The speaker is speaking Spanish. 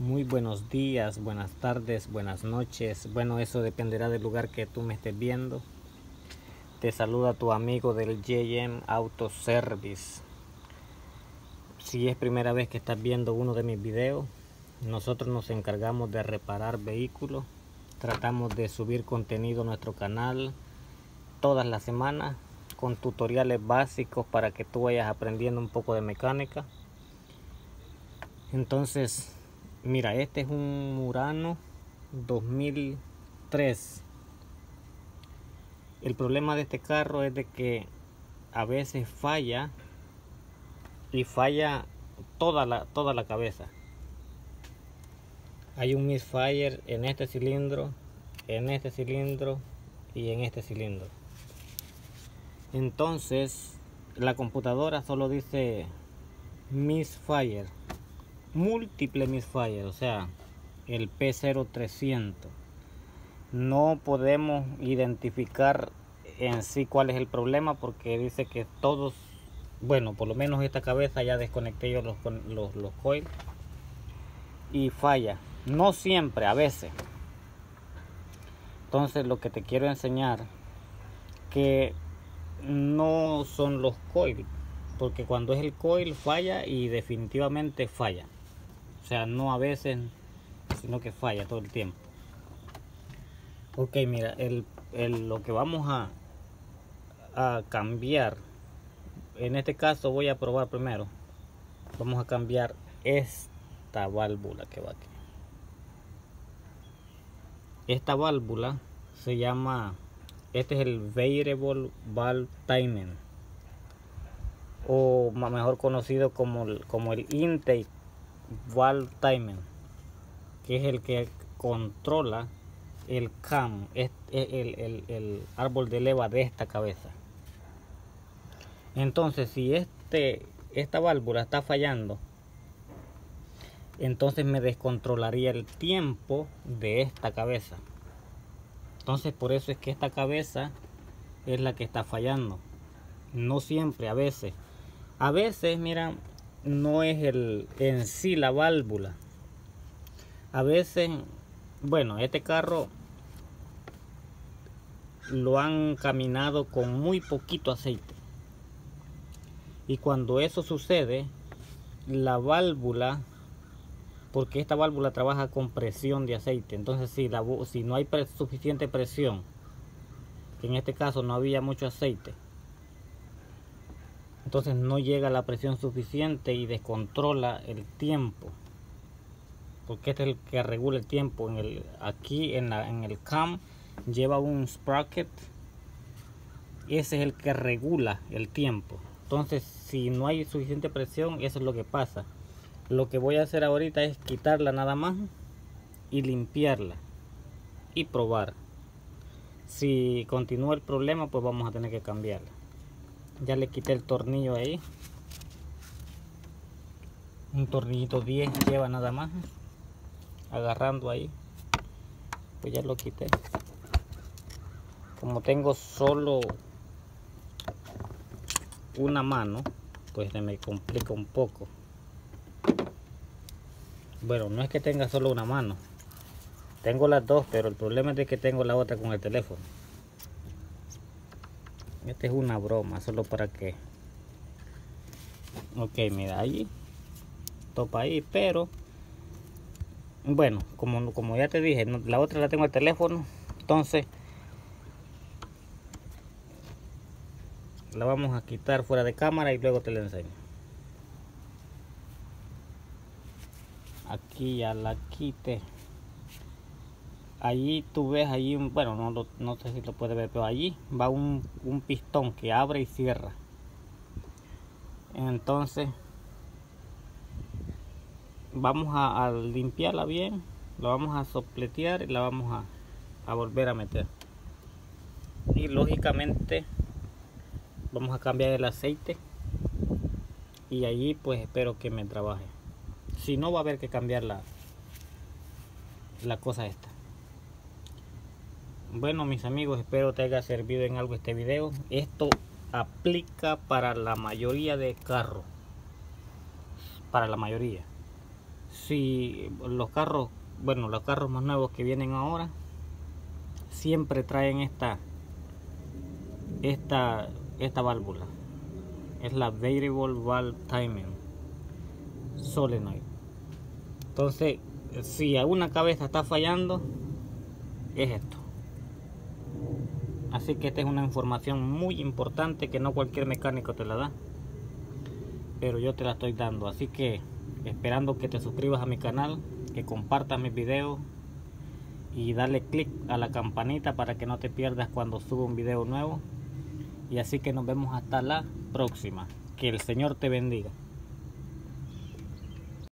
Muy buenos días, buenas tardes, buenas noches. Bueno, eso dependerá del lugar que tú me estés viendo. Te saluda tu amigo del JM Auto Service. Si es primera vez que estás viendo uno de mis videos, nosotros nos encargamos de reparar vehículos. Tratamos de subir contenido a nuestro canal todas las semanas con tutoriales básicos para que tú vayas aprendiendo un poco de mecánica. Entonces, Mira, este es un Murano 2003. El problema de este carro es de que a veces falla y falla toda la, toda la cabeza. Hay un misfire en este cilindro, en este cilindro y en este cilindro. Entonces, la computadora solo dice misfire múltiple misfire, o sea, el P0300. No podemos identificar en sí cuál es el problema porque dice que todos, bueno, por lo menos esta cabeza ya desconecté yo los, los, los coils y falla. No siempre, a veces. Entonces lo que te quiero enseñar que no son los coils, porque cuando es el coil falla y definitivamente falla. Sea, no a veces, sino que falla todo el tiempo. Ok, mira, el, lo que vamos a, a cambiar, en este caso voy a probar primero. Vamos a cambiar esta válvula que va aquí. Esta válvula se llama, este es el Variable Valve Timing o mejor conocido como como el intake valve timing que es el que controla el cam el, el, el, árbol de leva de esta cabeza. Entonces si este esta válvula está fallando entonces me descontrolaría el tiempo de esta cabeza. Entonces por eso es que esta cabeza es la que está fallando. No siempre a veces. A veces mira no es el en sí la válvula. A veces, bueno, este carro lo han caminado con muy poquito aceite. Y cuando eso sucede, la válvula, porque esta válvula trabaja con presión de aceite, entonces si, la, si no hay suficiente presión, que en este caso no había mucho aceite, entonces no llega la presión suficiente y descontrola el tiempo porque este es el que regula el tiempo. En el aquí en, la, en el cam lleva un sprocket. Ese es el que regula el tiempo. Entonces si no hay suficiente presión eso es lo que pasa. Lo que voy a hacer ahorita es quitarla nada más y limpiarla y probar. Si continúa el problema pues vamos a tener que cambiarla ya le quité el tornillo ahí. Un tornillito 10 lleva nada más. Agarrando ahí. Pues ya lo quité. Como tengo solo una mano pues me complica un poco. Bueno no es que tenga solo una mano. Tengo las dos pero el problema es de que tengo la otra con el teléfono esta es una broma, solo para que... Ok, mira, ahí. Topa ahí, pero... Bueno, como, como ya te dije, la otra la tengo al teléfono. Entonces... La vamos a quitar fuera de cámara y luego te la enseño. Aquí ya la quite allí tú ves allí bueno no, no sé si lo puedes ver pero allí va un, pistón que abre y cierra. Entonces vamos a, limpiarla bien la vamos a sopletear y la vamos a, a volver a meter. Y lógicamente vamos a cambiar el aceite. Y allí pues espero que me trabaje. Si no va a haber que cambiar la la cosa esta bueno mis amigos espero te haya servido en algo este video. Esto aplica para la mayoría de carros. Para la mayoría. Si los carros bueno los carros más nuevos que vienen ahora siempre traen esta esta esta válvula. Es la variable valve timing. Solenoid entonces si alguna cabeza está fallando es esto así que esta es una información muy importante que no cualquier mecánico te la da. Pero yo te la estoy dando. Así que esperando que te suscribas a mi canal que compartas mis videos y dale click a la campanita para que no te pierdas cuando suba un video nuevo. Y así que nos vemos hasta la próxima. Que el señor te bendiga